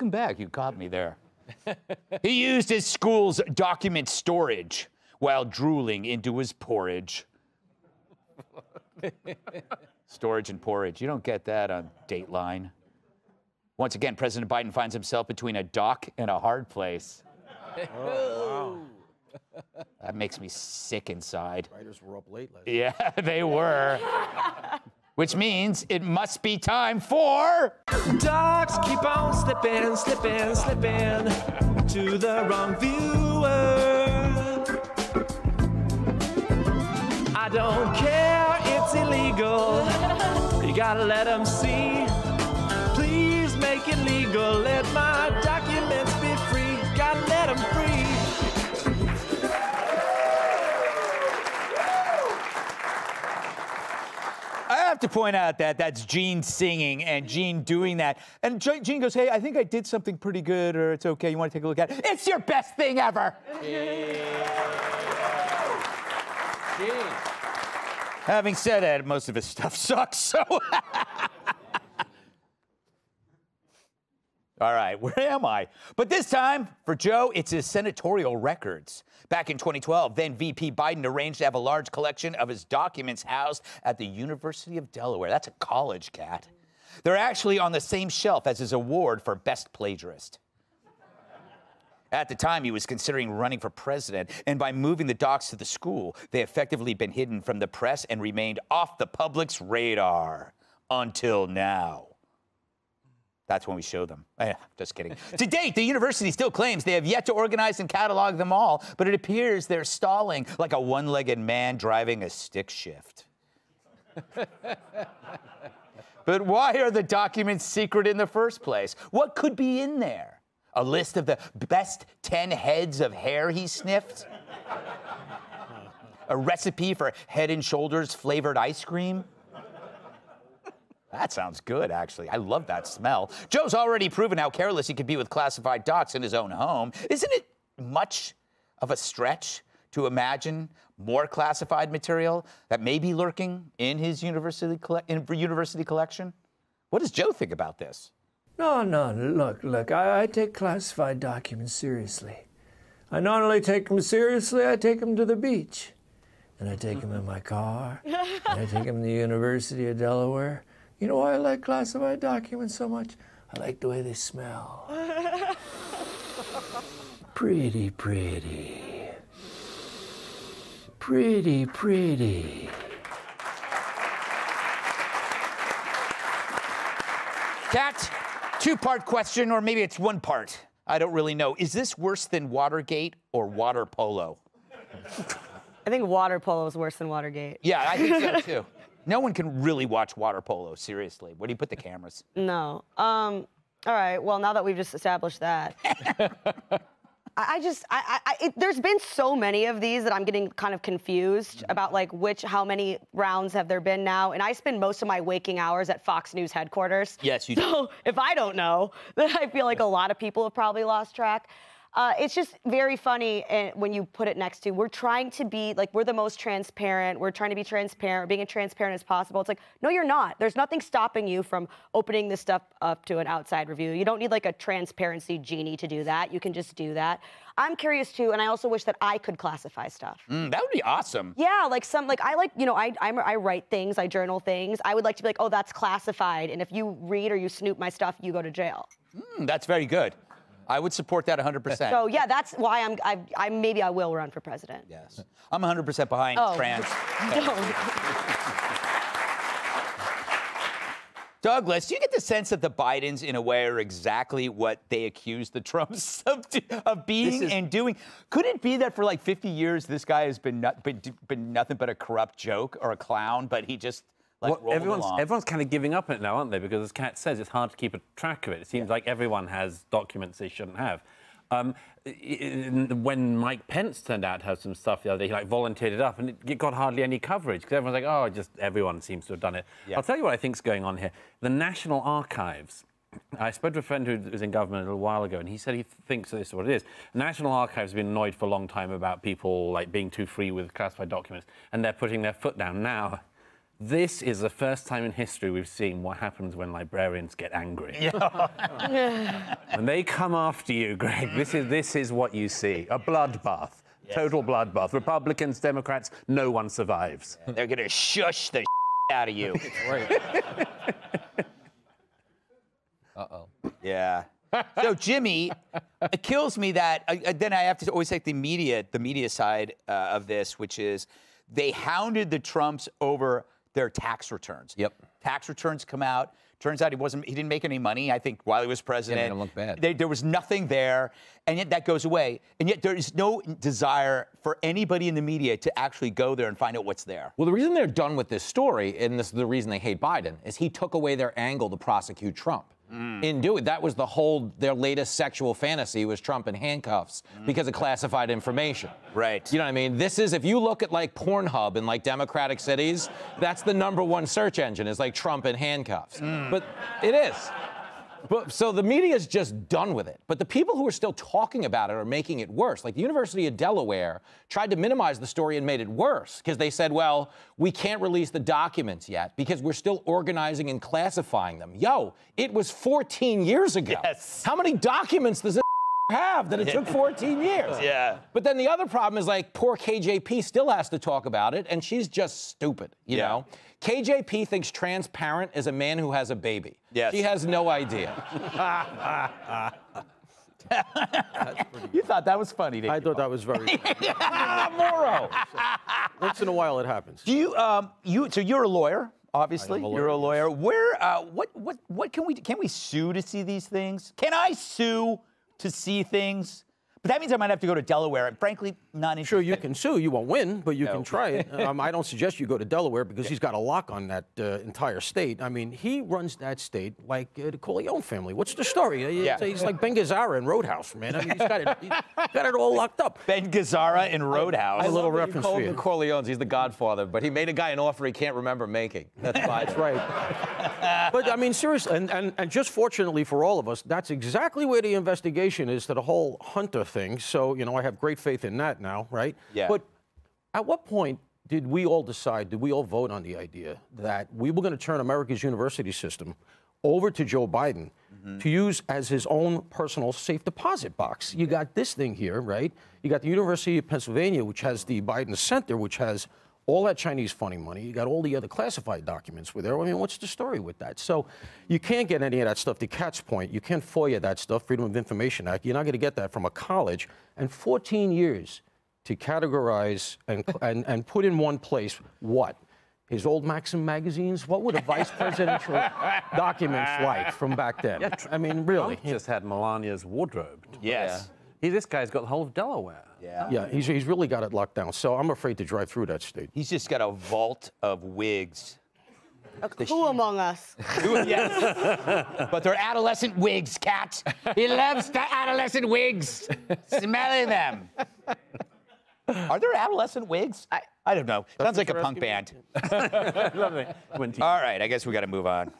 welcome back. You caught me there. he used his school's document storage while drooling into his porridge. storage and porridge. You don't get that on Dateline. Once again, President Biden finds himself between a doc and a hard place. Oh, That makes me sick inside. Writers were up late last Yeah, they were. Which means it must be time for. Dogs keep on slipping, slipping, slipping to the wrong viewer. I don't care, it's illegal. You gotta let them see. Please make it legal. Let my Point out that that's Gene singing and Gene doing that. And Ge- Gene goes, Hey, I think I did something pretty good, or it's okay. You want to take a look at it? It's your best thing ever. Having said that, most of his stuff sucks, so. All right, where am I? But this time, for Joe, it's his senatorial records. Back in 2012, then VP Biden arranged to have a large collection of his documents housed at the University of Delaware. That's a college Kat. They're actually on the same shelf as his award for Best Plagiarist. At the time, he was considering running for president, and by moving the docs to the school, they effectively been hidden from the press and remained off the public's radar until now. That's when we show them. Eh, just kidding. to date, the university still claims they have yet to organize and catalog them all, but it appears they're stalling like a one legged man driving a stick shift. but why are the documents secret in the first place? What could be in there? A list of the best 10 heads of hair he sniffed? A recipe for head and shoulders flavored ice cream? That sounds good, actually. I love that smell. Joe's already proven how careless he could be with classified docs in his own home. Isn't it much of a stretch to imagine more classified material that may be lurking in his university, in university collection? What does Joe think about this? No, no, look, look, I, I take classified documents seriously. I not only take them seriously, I take them to the beach. And I take them in my car. and I take them to the University of Delaware. You know why I like classified documents so much? I like the way they smell. pretty, pretty. Pretty, pretty. Kat, two part question, or maybe it's one part. I don't really know. Is this worse than Watergate or water polo? I think water polo is worse than Watergate. Yeah, I think so too. No one can really watch water polo, seriously. Where do you put the cameras? No. Um. All right. Well, now that we've just established that, I, I just, I, I, it, there's been so many of these that I'm getting kind of confused about like which, how many rounds have there been now? And I spend most of my waking hours at Fox News headquarters. Yes, you do. So if I don't know, then I feel like a lot of people have probably lost track. Uh, it's just very funny when you put it next to. We're trying to be like we're the most transparent. We're trying to be transparent, being as transparent as possible. It's like no, you're not. There's nothing stopping you from opening this stuff up to an outside review. You don't need like a transparency genie to do that. You can just do that. I'm curious too, and I also wish that I could classify stuff. Mm, that would be awesome. Yeah, like some like I like you know I I'm, I write things, I journal things. I would like to be like, oh, that's classified, and if you read or you snoop my stuff, you go to jail. Mm, that's very good. I would support that 100%. So yeah, that's why I'm I, I maybe I will run for president. yes. I'm 100% behind Oh, trans. don't. Douglas, do you get the sense that the Bidens, in a way, are exactly what they accused the Trumps of, of being is- and doing? Could it be that for like 50 years, this guy has been, not, been, been nothing but a corrupt joke or a clown, but he just like Well, everyone's everyone's kind of giving up on it now, aren't they? Because as Kat says, it's hard to keep a track of it. It seems like everyone has documents they shouldn't have. Um, when Mike Pence turned out to have some stuff the other day, he like volunteered it up, and it, got hardly any coverage because everyone's like, "Oh, just everyone seems to have done it." Yeah. I'll tell you what I think's going on here. The National Archives. I spoke to a friend who was in government a little while ago, and he said he thinks this is what it is. The National Archives have been annoyed for a long time about people like being too free with classified documents, and they're putting their foot down now. This is the first time in history we've seen what happens when librarians get angry. when they come after you, Greg, this is this is what you see: a bloodbath, total bloodbath. Republicans, Democrats, no one survives. They're gonna shush the out of you. Uh-oh. Yeah. So Jimmy, it kills me that uh, uh, then I have to always take the media, the media side uh, of this, which is they hounded the Trumps over their tax returns. Yep. Tax returns come out. Turns out he wasn't. He didn't make any money. I think while he was president, look bad. They- there was nothing there, and yet that goes away. And yet there is no desire for anybody in the media to actually go there and find out what's there. Well, the reason they're done with this story, and this is the reason they hate Biden, is he took away their angle to prosecute Trump. Mm. In doing that was the whole their latest sexual fantasy was Trump in handcuffs mm. because of classified information. Right. You know what I mean? This is if you look at like Pornhub in like democratic cities, that's the number one search engine is like Trump in handcuffs. Mm. But it is. But so the media is just done with it. But the people who are still talking about it are making it worse. Like the University of Delaware tried to minimize the story and made it worse because they said, well, we can't release the documents yet because we're still organizing and classifying them. Yo, it was 14 years ago. Yes. How many documents does this have that it took 14 years? Yeah. But then the other problem is like poor KJP still has to talk about it, and she's just stupid, you Yeah. know? KJP thinks transparent is a man who has a baby. Yes. She has no idea. You thought that was funny, didn't I you? thought that was very. ah, Moro! Once in a while, it happens. Do you um you so you're a lawyer, obviously. I am a you're a lawyer, lawyer. Where uh what what what can we can we sue to see these things? Can I sue to see things? But that means I might have to go to Delaware and frankly not interested. Sure, you can sue. You won't win, but you No. can try it. Um, I don't suggest you go to Delaware because he's got a lock on that uh, entire state. I mean, he runs that state like uh, the Corleone family. What's the story? Uh, Yeah. He's like Ben Gazzara in Roadhouse, man. I mean, he's got it, he's got it all locked up. Ben Gazzara in Roadhouse. I A little little reference called for the. Corleones. He's the godfather, but he made a guy an offer he can't remember making. That's fine. That's right. but I mean, seriously, and, and, and just fortunately for all of us, that's exactly where the investigation is to the whole Hunter thing. So, you know, I have great faith in that now, right? Yeah. But at what point did we all decide, did we all vote on the idea that we were going to turn America's university system over to Joe Biden mm-hmm. to use as his own personal safe deposit box? You got this thing here, right? You got the University of Pennsylvania, which has the Biden Center, which has all that Chinese funding money. You got all the other classified documents with there. I mean, what's the story with that? So you can't get any of that stuff. To Kat's point, you can't FOIA that stuff, Freedom of Information Act. You're not going to get that from a college. And 14 years to categorize and, and, and put in one place what? His old Maxim magazines? What were the vice presidential documents like from back then? I mean, really. Trump just had Melania's wardrobe. Yes. He, this guy's got the whole of Delaware. Yeah. Yeah, he's, he's really got it locked down. So I'm afraid to drive through that state. He's just got a vault of wigs. Who among us? yes. but they're adolescent wigs, Kat. He loves the adolescent wigs. Smelling them. Are there adolescent wigs? I, I don't know. Sounds like a punk band. Lovely. When All right, I guess we got to move on.